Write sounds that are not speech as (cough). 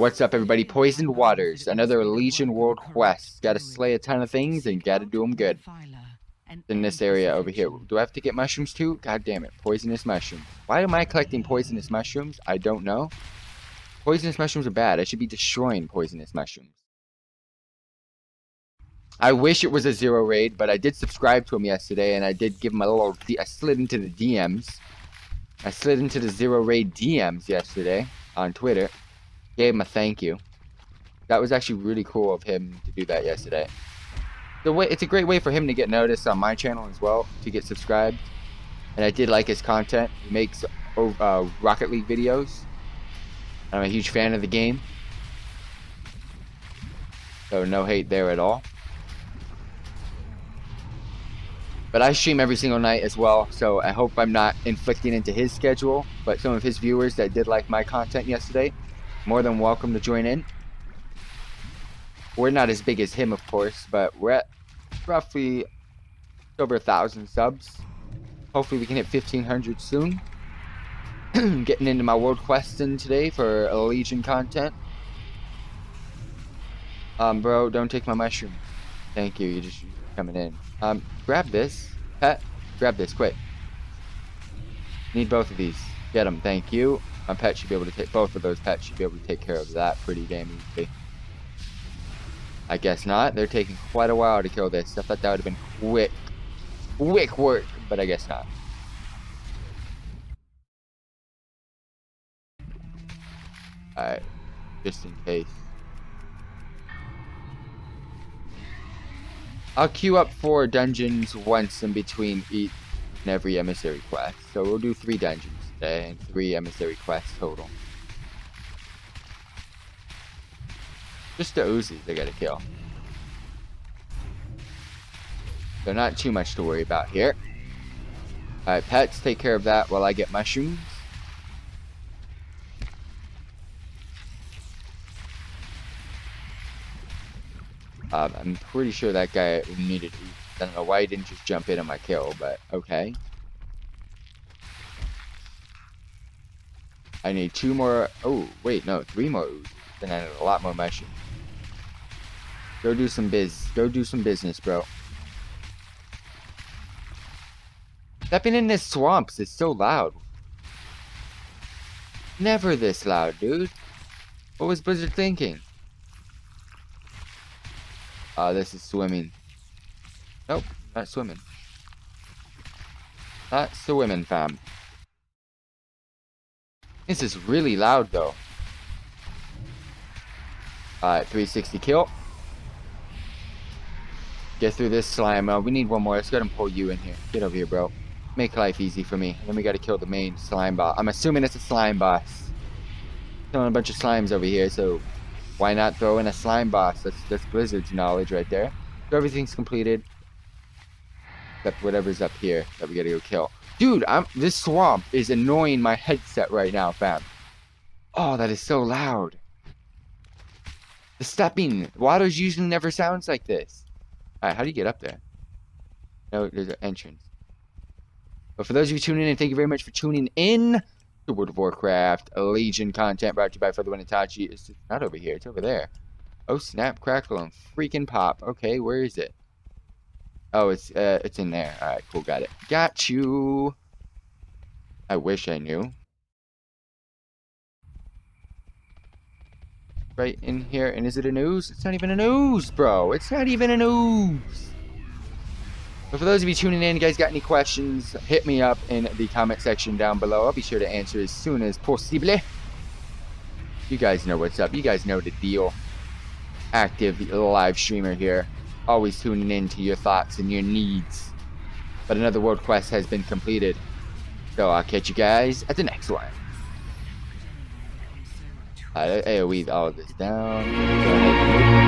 What's up, everybody? Poisoned Waters, another Legion World Quest. Gotta slay a ton of things and gotta do them good. In this area over here. Do I have to get mushrooms too? God damn it. Poisonous mushrooms. Why am I collecting poisonous mushrooms? I don't know. Poisonous mushrooms are bad. I should be destroying poisonous mushrooms. I wish it was a zero raid, but I did subscribe to him yesterday, and I did give him a little... I slid into the DMs. I slid into the zero raid DMs yesterday on Twitter. Gave him a thank you. That was actually really cool of him to do that yesterday. The way It's a great way for him to get noticed on my channel as well, to get subscribed. And I did like his content. He makes uh, Rocket League videos. I'm a huge fan of the game. So no hate there at all. But I stream every single night as well, so I hope I'm not inflicting into his schedule. But some of his viewers that did like my content yesterday, more than welcome to join in. We're not as big as him, of course, but we're at roughly over a thousand subs. Hopefully we can hit 1500 soon. (clears throat) Getting into my world questing today for a Legion content. Um, bro, don't take my mushroom. Thank you, You're just coming in. Um, grab this. Pet, grab this, quick. Need both of these. Get them, thank you. My pet should be able to take, both of those pets should be able to take care of that pretty damn easily. I guess not. They're taking quite a while to kill this. I thought that would have been quick, quick work, but I guess not. Alright, just in case. I'll queue up four dungeons once in between each and every emissary quest. So we'll do three dungeons today and three emissary quests total. Just the oozes I gotta kill. So not too much to worry about here. Alright, pets, take care of that while I get mushrooms. Um, I'm pretty sure that guy needed. I don't know why he didn't just jump in on my kill, but okay. I need two more. Oh, wait, no, three more. Then I need a lot more mushrooms. Go do some biz. Go do some business, bro. Stepping in this swamps is so loud. Never this loud, dude. What was Blizzard thinking? Uh, this is swimming. Nope, not swimming. Not swimming, fam. This is really loud, though. Alright, 360 kill. Get through this slime. Uh, we need one more. Let's go ahead and pull you in here. Get over here, bro. Make life easy for me. then we gotta kill the main slime boss. I'm assuming it's a slime boss. Throwing a bunch of slimes over here, so why not throw in a slime boss? That's, that's Blizzard's knowledge right there. So everything's completed. Except whatever's up here that we gotta go kill. Dude, I'm this swamp is annoying my headset right now, fam. Oh, that is so loud. The stepping. Waters usually never sounds like this. Alright, how do you get up there? No, there's an entrance. But for those of you tuning in, thank you very much for tuning in. to World of Warcraft Legion content brought to you by FTW Itachi. It's not over here, it's over there. Oh snap, crackle, and freaking pop. Okay, where is it? Oh, it's uh, it's in there. Alright, cool, got it. Got you. I wish I knew. Right in here, and is it a news? It's not even a news, bro. It's not even a news. But for those of you tuning in, you guys got any questions, hit me up in the comment section down below. I'll be sure to answer as soon as possible. You guys know what's up. You guys know the deal. Active live streamer here. Always tuning in to your thoughts and your needs. But another world quest has been completed. So I'll catch you guys at the next one. I AoE all this down.